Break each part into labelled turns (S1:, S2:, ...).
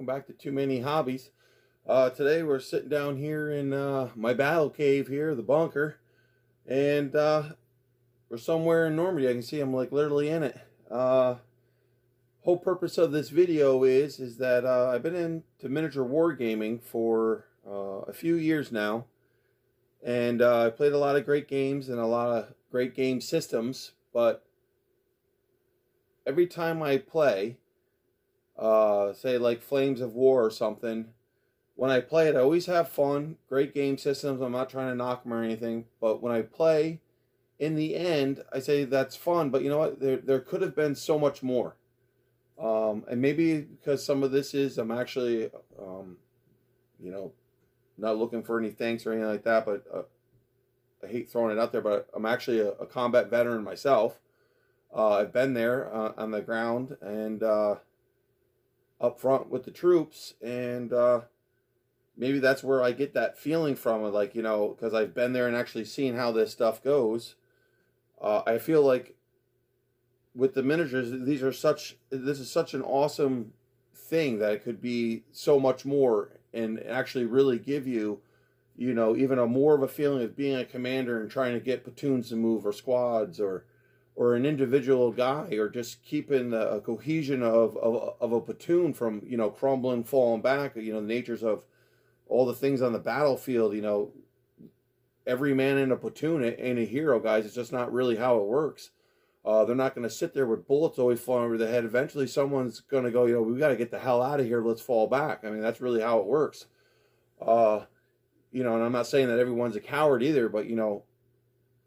S1: welcome back to Too Many Hobbies. Uh, today we're sitting down here in uh, my battle cave here, the bunker, and uh, we're somewhere in Normandy. I can see I'm like literally in it. Uh, whole purpose of this video is is that uh, I've been into miniature wargaming for uh, a few years now, and I played a lot of great games and a lot of great game systems, but every time I play, uh, say like Flames of War or something, when I play it, I always have fun. Great game systems. I'm not trying to knock them or anything, but when I play, in the end, I say that's fun. But you know what? There there could have been so much more. Um, and maybe because some of this is I'm actually, um, you know, not looking for any thanks or anything like that. But uh, I hate throwing it out there, but I'm actually a, a combat veteran myself. Uh, I've been there uh, on the ground and uh, up front with the troops, and uh, maybe that's where I get that feeling from. Like you know, because I've been there and actually seen how this stuff goes. Uh, I feel like with the miniatures, these are such. This is such an awesome thing that it could be so much more and actually really give you you know even a more of a feeling of being a commander and trying to get platoons to move or squads or or an individual guy or just keeping a cohesion of, of, of a platoon from you know crumbling falling back you know the natures of all the things on the battlefield you know every man in a platoon ain't a hero guys it's just not really how it works. Uh, they're not going to sit there with bullets always flying over the head. Eventually someone's going to go you know we got to get the hell out of here let's fall back. I mean that's really how it works. Uh, you know and i'm not saying that everyone's a coward either but you know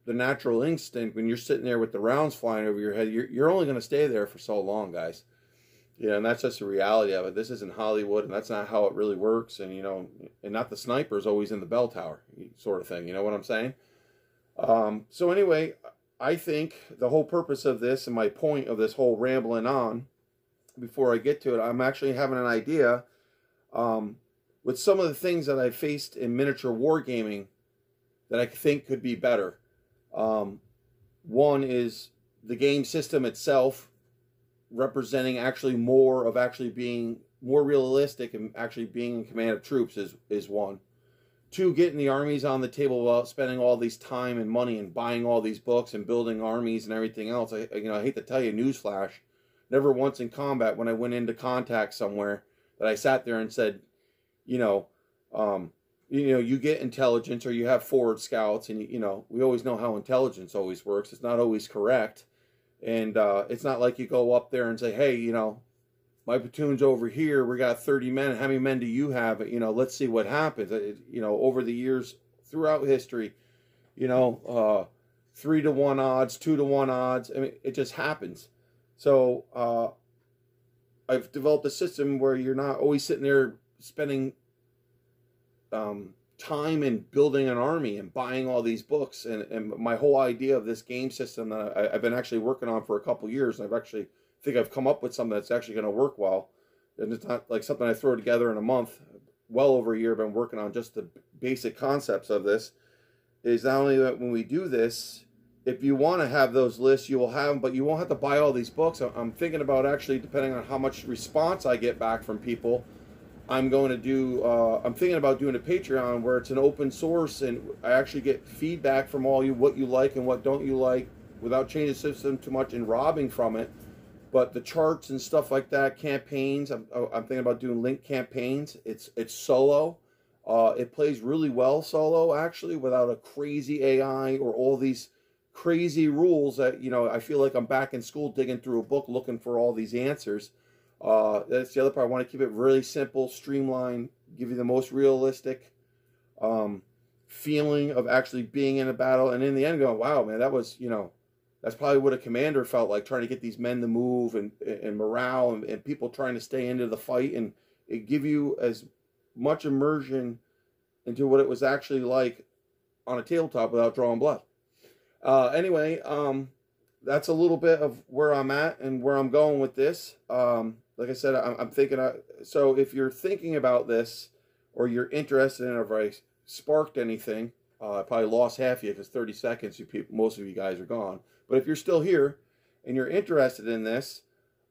S1: the natural instinct when you're sitting there with the rounds flying over your head, you're, you're only going to stay there for so long, guys. You know, and that's just the reality of it. This isn't Hollywood, and that's not how it really works. And, you know, and not the snipers always in the bell tower sort of thing. You know what I'm saying? Um, so, anyway, I think the whole purpose of this and my point of this whole rambling on before I get to it, I'm actually having an idea um, with some of the things that I faced in miniature wargaming that I think could be better. Um, one is the game system itself representing actually more of actually being more realistic and actually being in command of troops is, is one. Two, getting the armies on the table without spending all these time and money and buying all these books and building armies and everything else. I, you know, I hate to tell you, newsflash, never once in combat when I went into contact somewhere that I sat there and said, you know, um, you know you get intelligence or you have forward scouts and you know we always know how intelligence always works. It's not always correct. And uh, it's not like you go up there and say hey you know my platoon's over here. We got 30 men. How many men do you have? You know let's see what happens. It, you know over the years throughout history you know uh, three to one odds two to one odds i mean it just happens. So uh, i've developed a system where you're not always sitting there spending um, time in building an army and buying all these books. And, and my whole idea of this game system that I, have been actually working on for a couple years and I've actually think I've come up with something that's actually going to work well. And it's not like something I throw together in a month well over a year I've been working on just the basic concepts of this is not only that when we do this if you want to have those lists you will have them but you won't have to buy all these books. I'm thinking about actually depending on how much response I get back from people I'm going to do, uh, I'm thinking about doing a Patreon where it's an open source and I actually get feedback from all you, what you like and what don't you like without changing the system too much and robbing from it. But the charts and stuff like that, campaigns, I'm, I'm thinking about doing link campaigns. It's, it's solo. Uh, it plays really well solo actually without a crazy AI or all these crazy rules that, you know, I feel like I'm back in school digging through a book looking for all these answers uh, that's the other part. I want to keep it really simple, streamlined, give you the most realistic um, feeling of actually being in a battle. And in the end, going, wow, man, that was, you know, that's probably what a commander felt like trying to get these men to move and, and morale and, and people trying to stay into the fight. And it give you as much immersion into what it was actually like on a tabletop without drawing blood. Uh, anyway, um, that's a little bit of where I'm at and where I'm going with this. Um, like I said, I'm, I'm thinking. Uh, so if you're thinking about this, or you're interested in, if I sparked anything, uh, I probably lost half of you because 30 seconds, you people, most of you guys are gone. But if you're still here and you're interested in this,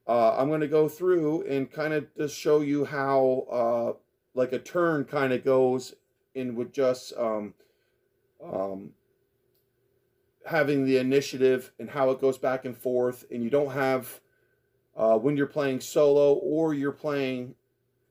S1: uh, I'm going to go through and kind of just show you how uh, like a turn kind of goes in with just um, um, having the initiative and how it goes back and forth. And you don't have, uh, when you're playing solo or you're playing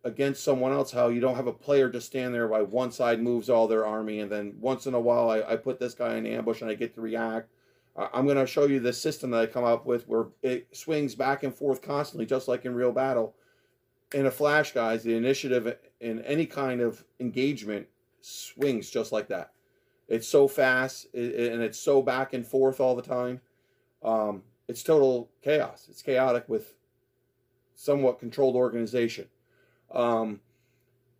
S1: against someone else, how you don't have a player just stand there while one side moves all their army. And then once in a while, I, I put this guy in ambush and I get to react. I'm going to show you the system that I come up with where it swings back and forth constantly, just like in real battle. In a flash, guys, the initiative in any kind of engagement swings just like that. It's so fast and it's so back and forth all the time. Um, it's total chaos. It's chaotic with somewhat controlled organization. Um,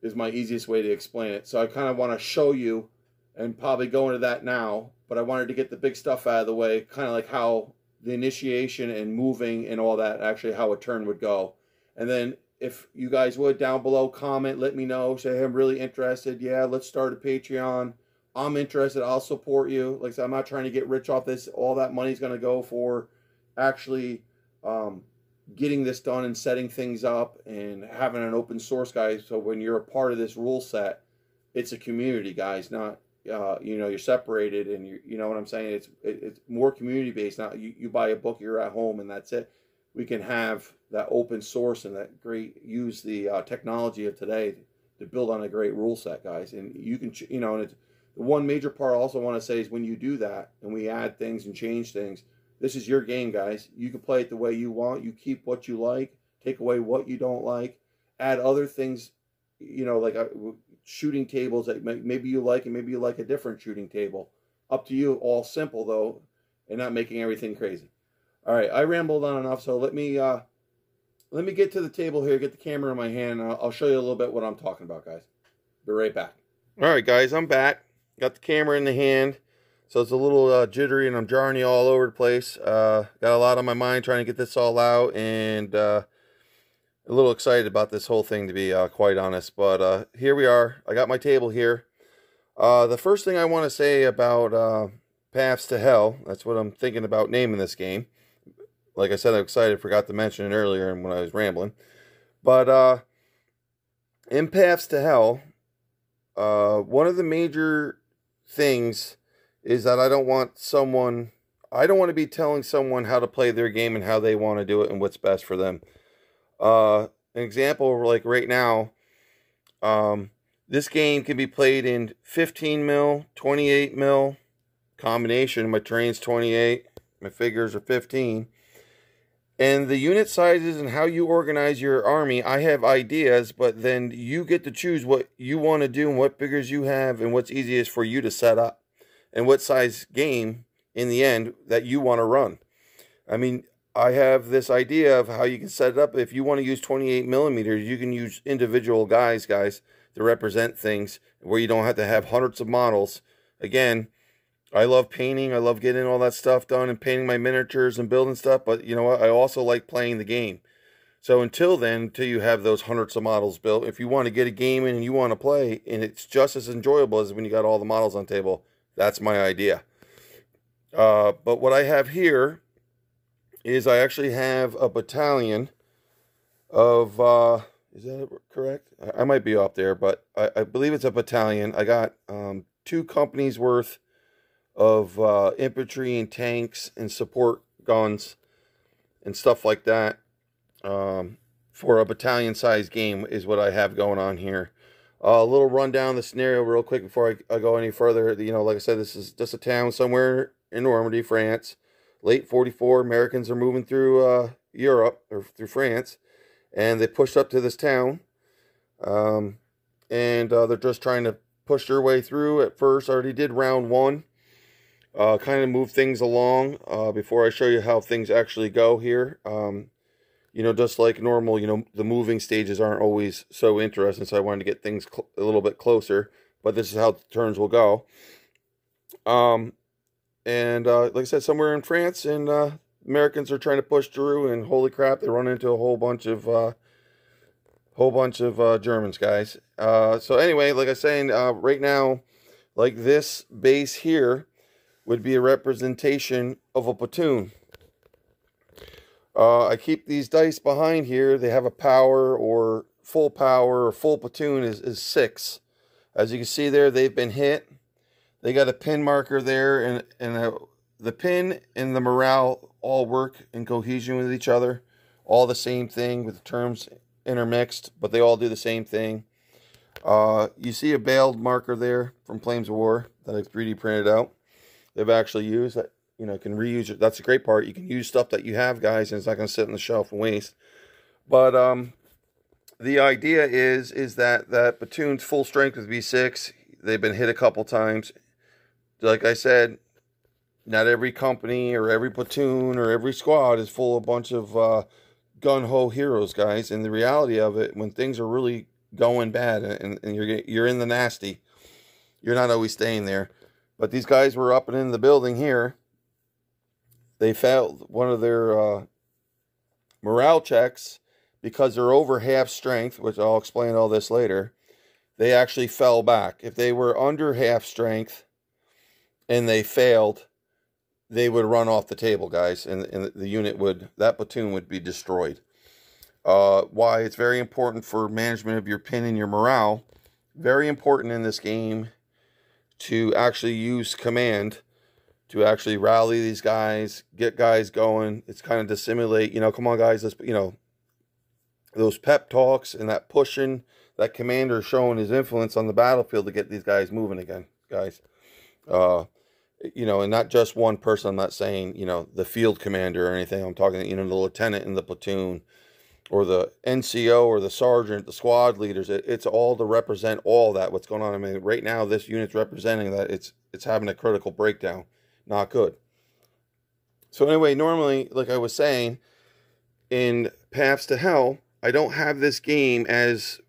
S1: is my easiest way to explain it. So I kind of want to show you and probably go into that now, but I wanted to get the big stuff out of the way, kind of like how the initiation and moving and all that, actually how a turn would go. And then if you guys would down below comment, let me know. Say, hey, I'm really interested. Yeah, let's start a Patreon. I'm interested. I'll support you. Like I said, I'm not trying to get rich off this. All that money's going to go for actually um, getting this done and setting things up and having an open source, guys. So when you're a part of this rule set, it's a community, guys. Not uh, you know you're separated and you you know what I'm saying. It's it, it's more community based. Now you you buy a book, you're at home, and that's it we can have that open source and that great use the uh, technology of today to build on a great rule set, guys. And you can, you know, and it's, the one major part I also want to say is when you do that and we add things and change things, this is your game, guys. You can play it the way you want. You keep what you like, take away what you don't like, add other things, you know, like uh, shooting tables that maybe you like and maybe you like a different shooting table. Up to you. All simple though, and not making everything crazy. All right, I rambled on enough, so let me uh, let me get to the table here, get the camera in my hand. I'll, I'll show you a little bit what I'm talking about, guys. Be right back. All right, guys, I'm back. Got the camera in the hand, so it's a little uh, jittery, and I'm jarring you all over the place. Uh, got a lot on my mind trying to get this all out, and uh, a little excited about this whole thing, to be uh, quite honest. But uh, here we are. I got my table here. Uh, the first thing I want to say about Paths to Hell, that's what I'm thinking about naming this game like I said, I'm excited. Forgot to mention it earlier when I was rambling. But in Paths to Hell, one of the major things is that I don't want someone, I don't want to be telling someone how to play their game and how they want to do it and what's best for them. Uh, an example, like right now, um, this game can be played in 15 mil, 28 mil combination. My terrain's 28, my figures are 15 and the unit sizes and how you organize your army, I have ideas, but then you get to choose what you want to do and what figures you have and what's easiest for you to set up and what size game in the end that you want to run. I mean, I have this idea of how you can set it up. If you want to use 28 millimeters, you can use individual guys, guys, to represent things where you don't have to have hundreds of models. Again, I love painting. I love getting all that stuff done and painting my miniatures and building stuff. But you know what? I also like playing the game. So until then, until you have those hundreds of models built, if you want to get a game in and you want to play, and it's just as enjoyable as when you got all the models on table, that's my idea. Uh, but what I have here is I actually have a battalion of, uh, is that correct? I, I might be off there, but I, I, believe it's a battalion. I got um, two companies worth of uh, infantry and tanks and support guns and stuff like that um, for a battalion size game is what I have going on here. A little rundown of the scenario real quick before I, I, go any further. You know, like I said, this is just a town somewhere in Normandy, France. Late 44, Americans are moving through uh, Europe or through France, and they pushed up to this town. Um, and uh, they're just trying to push their way through. At first, I already did round one uh, kind of move things along uh, before I show you how things actually go here. Um, you know, just like normal, you know, the moving stages aren't always so interesting, so I wanted to get things a little bit closer, but this is how the turns will go. Um, and uh, like I said, somewhere in France, and uh, Americans are trying to push through, and holy crap, they run into a whole bunch of uh, whole bunch of uh, Germans, guys. Uh, so anyway, like I was saying, uh, right now, like this base here, would be a representation of a platoon. Uh, I keep these dice behind here. They have a power or full power or full platoon is, is six. As you can see there, they've been hit. They got a pin marker there, and, and a, the pin and the morale all work in cohesion with each other. All the same thing with the terms intermixed, but they all do the same thing. Uh, you see a bailed marker there from Flames of War that I've 3D printed out. They've actually used that, you know, can reuse it. That's a great part. You can use stuff that you have, guys, and it's not going to sit on the shelf and waste. But um, the idea is is that that platoon's full strength with V6. They've been hit a couple times. Like I said, not every company or every platoon or every squad is full of a bunch of uh, gun ho heroes, guys. And the reality of it, when things are really going bad and, and you're you're in the nasty, you're not always staying there. But these guys were up and in the building here. They failed one of their uh, morale checks because they're over half strength, which I'll explain all this later. They actually fell back. If they were under half strength and they failed, they would run off the table, guys, and, and the unit would, that platoon would be destroyed. Uh, why it's very important for management of your pin and your morale. Very important in this game to actually use command to actually rally these guys, get guys going. It's kind of to simulate, you know, come on, guys, let's, you know, those pep talks and that pushing, that commander showing his influence on the battlefield to get these guys moving again, guys. Uh, you know, and not just one person. I'm not saying, you know, the field commander or anything. I'm talking, you know, the lieutenant in the platoon or the NCO or the sergeant, the squad leaders. It, it's all to represent all that, what's going on. I mean, right now, this unit's representing that it's, it's having a critical breakdown. Not good. So anyway, normally, like I was saying, in Paths to Hell, I don't have this game as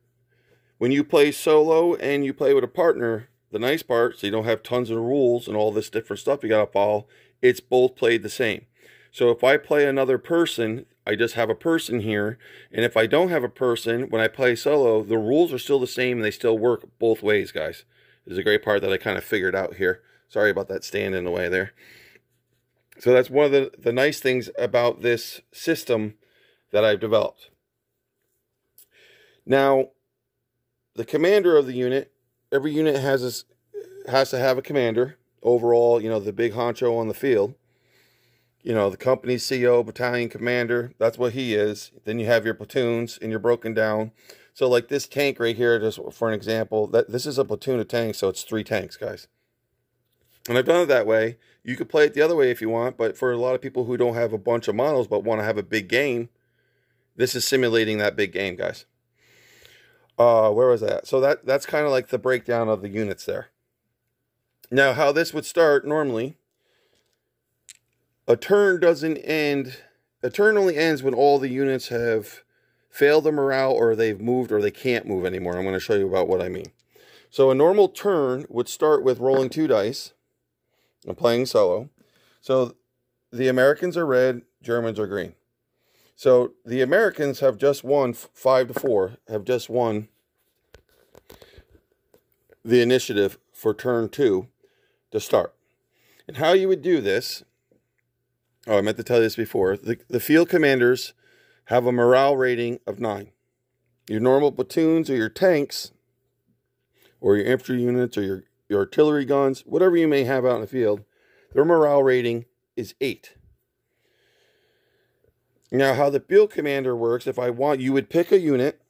S1: when you play solo and you play with a partner, the nice part, so you don't have tons of rules and all this different stuff you got to follow, it's both played the same. So if I play another person, I just have a person here. And if I don't have a person, when I play solo, the rules are still the same and they still work both ways, guys. This is a great part that I kind of figured out here. Sorry about that stand in the way there. So that's one of the, the nice things about this system that I've developed. Now, the commander of the unit every unit has this has to have a commander overall you know the big honcho on the field you know the company co battalion commander that's what he is then you have your platoons and you're broken down so like this tank right here just for an example that this is a platoon of tanks so it's three tanks guys and i've done it that way you could play it the other way if you want but for a lot of people who don't have a bunch of models but want to have a big game this is simulating that big game guys uh, where was that? So that that's kind of like the breakdown of the units there. Now, how this would start normally, a turn doesn't end. A turn only ends when all the units have failed the morale or they've moved or they can't move anymore. I'm going to show you about what I mean. So a normal turn would start with rolling two dice. I'm playing solo. So the Americans are red, Germans are green. So the Americans have just won five to four, have just won the initiative for turn two to start. And how you would do this, oh, I meant to tell you this before. The, the field commanders have a morale rating of nine. Your normal platoons or your tanks or your infantry units or your, your artillery guns, whatever you may have out in the field, their morale rating is eight. Now, how the field commander works, if I want, you would pick a unit.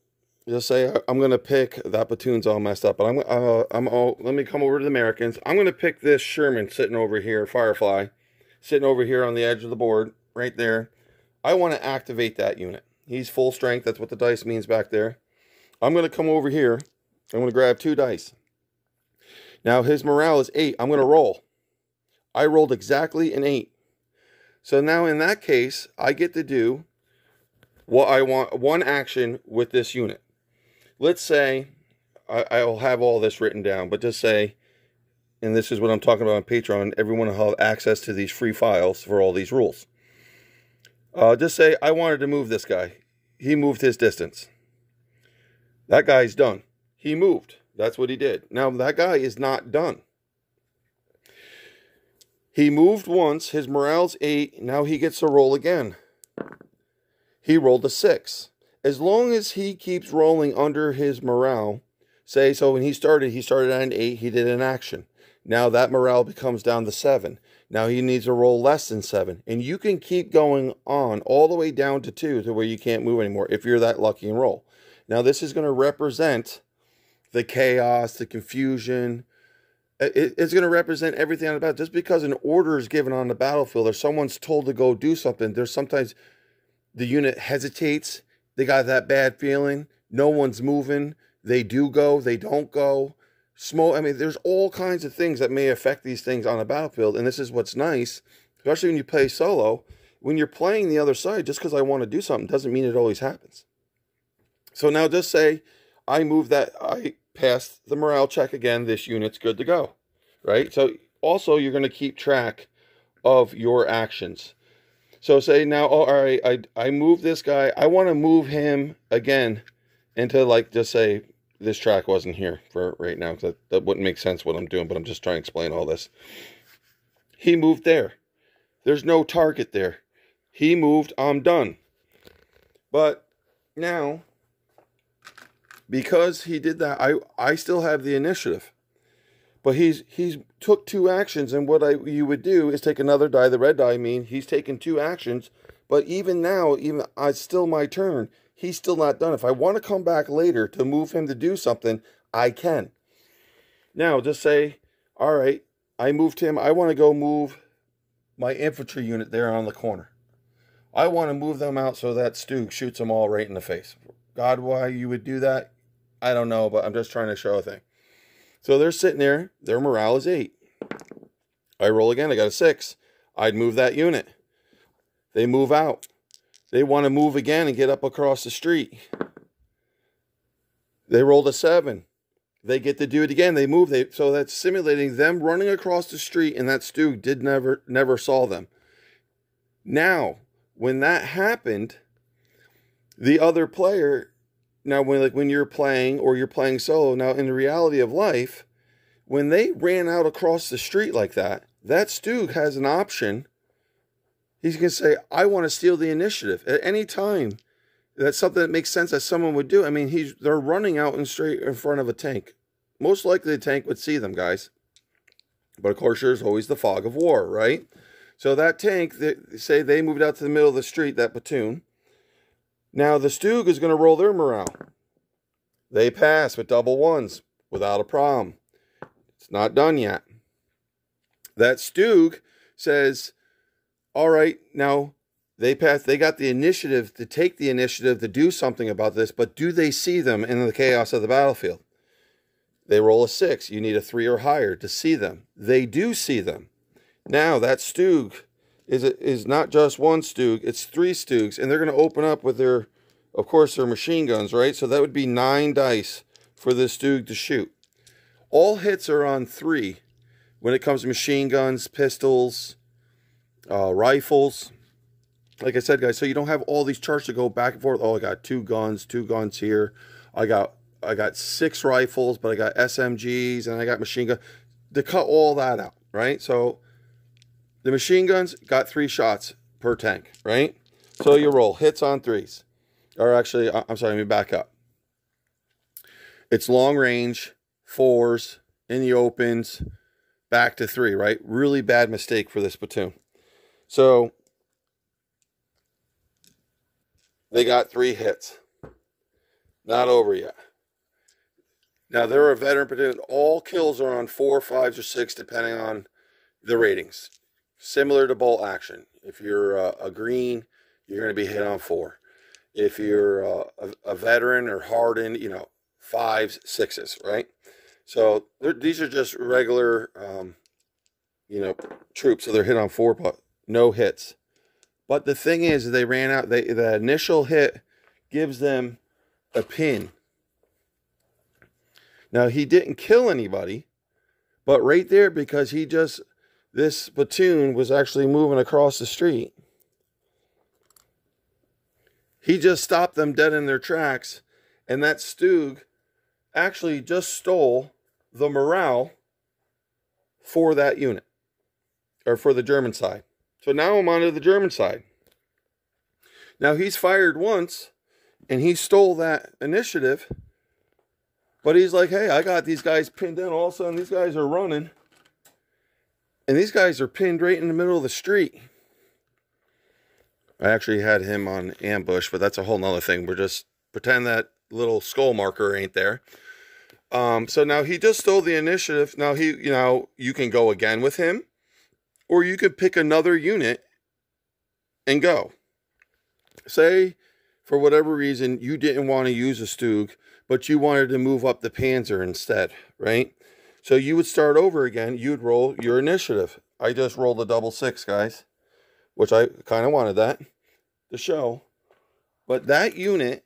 S1: Just say, I'm going to pick, that platoon's all messed up, but I'm, uh, I'm all, let me come over to the Americans. I'm going to pick this Sherman sitting over here, Firefly, sitting over here on the edge of the board, right there. I want to activate that unit. He's full strength. That's what the dice means back there. I'm going to come over here. I'm going to grab two dice. Now, his morale is eight. I'm going to roll. I rolled exactly an eight. So now in that case, I get to do what I want, one action with this unit. Let's say, I, will have all this written down, but just say, and this is what I'm talking about on Patreon, everyone will have access to these free files for all these rules. Uh, just say, I wanted to move this guy. He moved his distance. That guy's done. He moved. That's what he did. Now, that guy is not done. He moved once. His morale's eight. Now he gets to roll again. He rolled a six. As long as he keeps rolling under his morale, say, so when he started, he started at an eight, he did an action. Now that morale becomes down to seven. Now he needs to roll less than seven. And you can keep going on all the way down to two to where you can't move anymore if you're that lucky and roll. Now, this is going to represent the chaos, the confusion. it's going to represent everything on the battle. Just because an order is given on the battlefield or someone's told to go do something, there's sometimes the unit hesitates. They got that bad feeling. No one's moving. They do go, they don't go smoke. I mean, there's all kinds of things that may affect these things on a battlefield. And this is what's nice, especially when you play solo. When you're playing the other side, just because I want to do something doesn't mean it always happens. So now just say I move that, I passed the morale check again. This unit's good to go, right? So also you're going to keep track of your actions. So say now, oh, all right, I, I move this guy. I want to move him again into like, just say this track wasn't here for right now that, that wouldn't make sense what I'm doing, but I'm just trying to explain all this. He moved there. There's no target there. He moved, I'm done. But now, because he did that, I, I still have the initiative. But he's he's took two actions, and what I you would do is take another die. The red die I mean he's taken two actions, but even now, even uh, it's still my turn he's still not done. If I want to come back later to move him to do something, I can. Now, just say, all right, I moved him. I want to go move my infantry unit there on the corner. I want to move them out so that Stug shoots them all right in the face. God, why you would do that? I don't know, but I'm just trying to show a thing. So they're sitting there. Their morale is eight. I roll again. I got a six. I'd move that unit. They move out. They want to move again and get up across the street. They rolled a seven. They get to do it again. They move. They so that's simulating them running across the street, and that Stug did never never saw them. Now, when that happened, the other player now when like when you're playing or you're playing solo now in the reality of life when they ran out across the street like that that Stug has an option He's going to say, I want to steal the initiative at any time. That's something that makes sense that someone would do. I mean, he's they're running out and straight in front of a tank. Most likely the tank would see them, guys. But of course, there's always the fog of war, right? So that tank, they, say they moved out to the middle of the street, that platoon. Now the Stug is going to roll their morale. They pass with double ones without a problem. It's not done yet. That Stug says, all right, now they pass they got the initiative to take the initiative to do something about this, but do they see them in the chaos of the battlefield? They roll a six. You need a three or higher to see them. They do see them. Now that Stug is is not just one Stug, it's three Stugs, and they're going to open up with their, of course, their machine guns, right? So that would be nine dice for this Stug to shoot. All hits are on three when it comes to machine guns, pistols, uh, rifles. Like I said, guys, so you don't have all these charts to go back and forth. Oh, I got two guns, two guns here. I got I got six rifles, but I got SMGs and I got machine gun. To cut all that out, right? So the machine guns got three shots per tank, right? So you roll hits on threes. Or actually, I'm sorry, let me back up. It's long range, fours, in the opens, back to three, right? Really bad mistake for this platoon. So they got three hits. Not over yet. Now they're a veteran platoon. All kills are on four, fives, or six, depending on the ratings. Similar to bolt action. If you're a, a green, you're going to be hit on four. If you're a, a, a veteran or hardened, you know, fives, sixes, right? So these are just regular, um, you know, troops. So they're hit on four, but no hits. But the thing is, they ran out. They the initial hit gives them a pin. Now he didn't kill anybody, but right there because he just this platoon was actually moving across the street. He just stopped them dead in their tracks, and that Stug actually just stole the morale for that unit or for the German side. So now I'm on to the German side. Now he's fired once and he stole that initiative. But he's like, hey, I got these guys pinned in. All of a sudden, these guys are running. And these guys are pinned right in the middle of the street. I actually had him on ambush, but that's a whole nother thing. We're just pretend that little skull marker ain't there. Um, so now he just stole the initiative. Now he, you know, you can go again with him, or you could pick another unit and go. Say, for whatever reason, you didn't want to use a Stug, but you wanted to move up the Panzer instead, right? So you would start over again. You'd roll your initiative. I just rolled a double six, guys, which I kind of wanted that to show. But that unit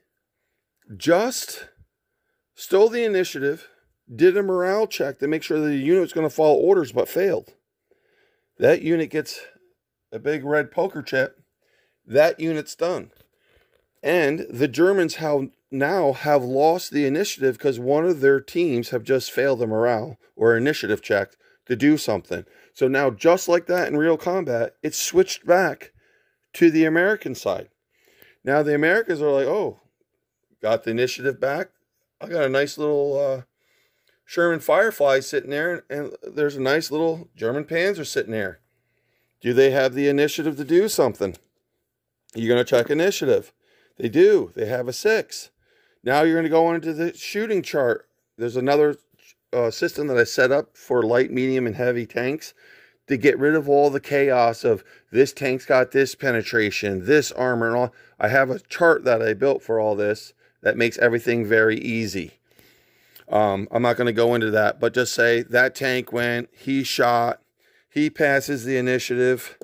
S1: just stole the initiative, did a morale check to make sure that the unit was going to follow orders, but failed. That unit gets a big red poker chip. That unit's done. And the Germans now have lost the initiative because one of their teams have just failed the morale or initiative check to do something. So now, just like that in real combat, it's switched back to the American side. Now the Americans are like, oh, got the initiative back. I got a nice little uh, Sherman Firefly sitting there, and there's a nice little German Panzer sitting there. Do they have the initiative to do something? You're going to check initiative. They do. They have a six. Now you're going to go into the shooting chart. There's another uh, system that I set up for light, medium, and heavy tanks to get rid of all the chaos of this tank's got this penetration, this armor, and all. I have a chart that I built for all this that makes everything very easy. Um, I'm not going to go into that, but just say that tank went, he shot, he passes the initiative.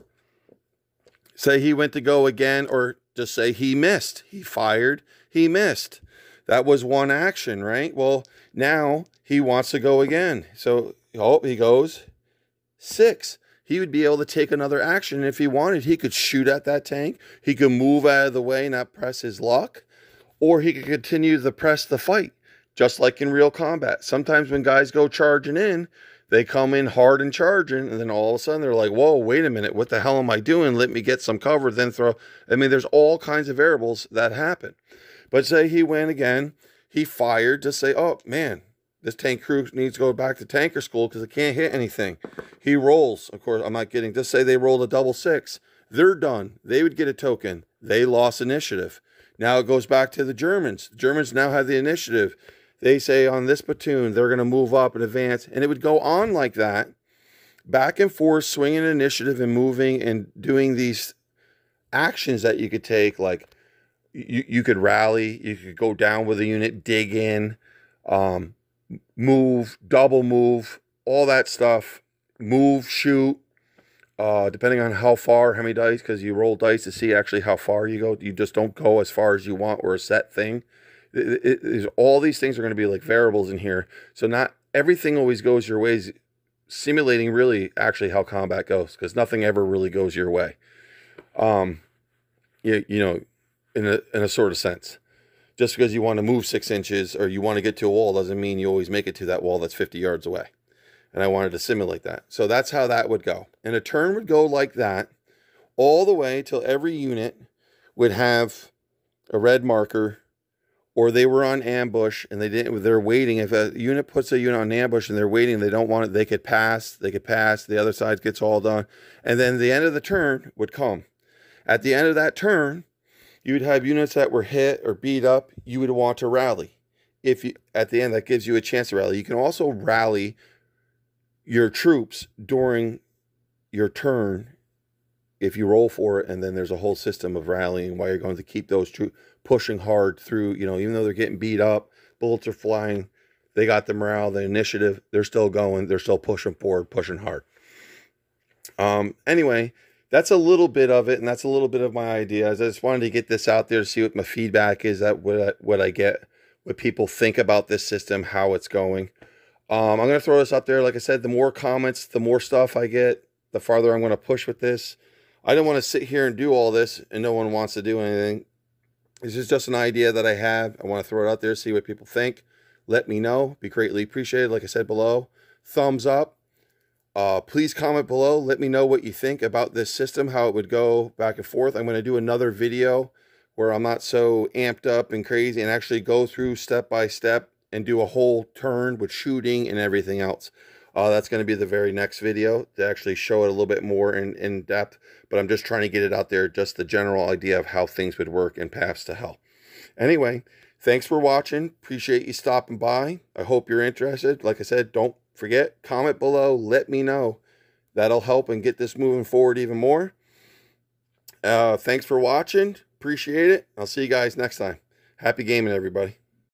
S1: Say he went to go again, or just say he missed. He fired, he missed. That was one action, right? Well, now he wants to go again. So, oh, he goes six. He would be able to take another action. If he wanted, he could shoot at that tank. He could move out of the way, not press his luck, or he could continue to press the fight, just like in real combat. Sometimes when guys go charging in, they come in hard and charging, and then all of a sudden they're like, whoa, wait a minute, what the hell am I doing? Let me get some cover, then throw. I mean, there's all kinds of variables that happen. But say he went again, he fired to say, oh man, this tank crew needs to go back to tanker school because it can't hit anything. He rolls. Of course, I'm not kidding. Just say they rolled a double six. They're done. They would get a token. They lost initiative. Now it goes back to the Germans. The Germans now have the initiative they say on this platoon they're going to move up and advance. And it would go on like that back and forth swinging initiative and moving and doing these actions that you could take like you, you could rally you could go down with a unit dig in um, move double move all that stuff move shoot uh, depending on how far how many dice because you roll dice to see actually how far you go. You just don't go as far as you want or a set thing it, it, all these things are going to be like variables in here. So not everything always goes your ways. Simulating really actually how combat goes because nothing ever really goes your way. Um, you, you know, in a in a sort of sense. Just because you want to move six inches or you want to get to a wall doesn't mean you always make it to that wall that's 50 yards away. And I wanted to simulate that. So that's how that would go. And a turn would go like that all the way till every unit would have a red marker or they were on ambush and they didn't they're waiting. If a unit puts a unit on ambush and they're waiting they don't want it they could pass they could pass the other side gets all done. And then the end of the turn would come. At the end of that turn you would have units that were hit or beat up you would want to rally. If you at the end that gives you a chance to rally. You can also rally your troops during your turn if you roll for it and then there's a whole system of rallying why you're going to keep those troops pushing hard through, you know, even though they're getting beat up, bullets are flying, they got the morale, the initiative, they're still going, they're still pushing forward, pushing hard. Um, anyway, that's a little bit of it, and that's a little bit of my ideas. I just wanted to get this out there to see what my feedback is, that what I, what I get, what people think about this system, how it's going. Um, I'm going to throw this up there. Like I said, the more comments, the more stuff I get, the farther I'm going to push with this. I don't want to sit here and do all this, and no one wants to do anything. This is just an idea that I have. I want to throw it out there, see what people think. Let me know. Be greatly appreciated. Like I said below, thumbs up. Uh, please comment below. Let me know what you think about this system, how it would go back and forth. I'm going to do another video where I'm not so amped up and crazy and actually go through step by step and do a whole turn with shooting and everything else. Uh, that's going to be the very next video to actually show it a little bit more in, in depth. But I'm just trying to get it out there, just the general idea of how things would work in Paths to Hell. Anyway, thanks for watching. Appreciate you stopping by. I hope you're interested. Like I said, don't forget, comment below. Let me know. That'll help and get this moving forward even more. Uh, thanks for watching. Appreciate it. I'll see you guys next time. Happy gaming, everybody.